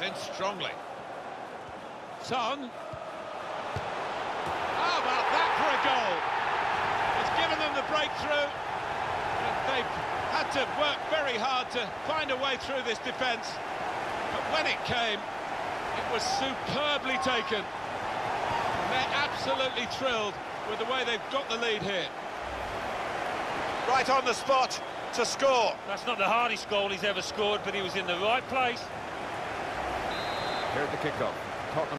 Comes in strongly. Son. How about that for a goal? It's given them the breakthrough. And they've had to work very hard to find a way through this defence. But when it came, it was superbly taken. And they're absolutely thrilled with the way they've got the lead here. Right on the spot to score. That's not the hardest goal he's ever scored, but he was in the right place. Here at the kickoff. Tottenham